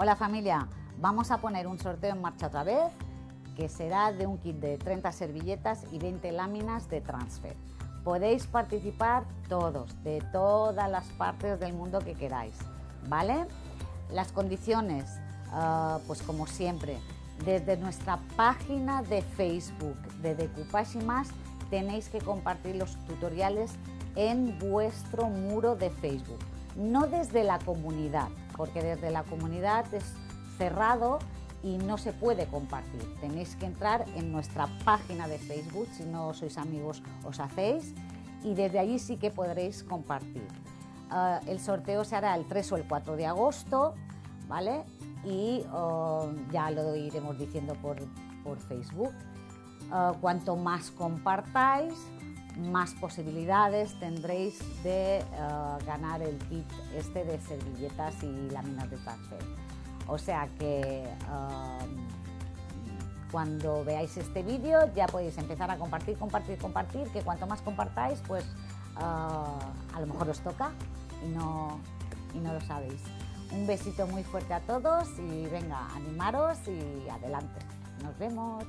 Hola familia, vamos a poner un sorteo en marcha otra vez que será de un kit de 30 servilletas y 20 láminas de transfer. Podéis participar todos, de todas las partes del mundo que queráis, ¿vale? Las condiciones, ah, pues como siempre, desde nuestra página de Facebook de Decoupage y más, tenéis que compartir los tutoriales en vuestro muro de Facebook, no desde la comunidad, porque desde la comunidad es cerrado y no se puede compartir. Tenéis que entrar en nuestra página de Facebook, si no sois amigos os hacéis, y desde allí sí que podréis compartir. Ah, el sorteo se hará el 3 o el 4 de agosto, ¿vale? Y oh, ya lo iremos diciendo por, por Facebook. Ah, cuanto más compartáis, más posibilidades tendréis de ah, ganar el kit este de servilletas y láminas de transfer. O sea que cuando veáis este vídeo ya podéis empezar a compartir, compartir, compartir, que cuanto más compartáis, pues a lo mejor os toca y no, y no lo sabéis. Un besito muy fuerte a todos y venga, animaros y adelante. Nos vemos.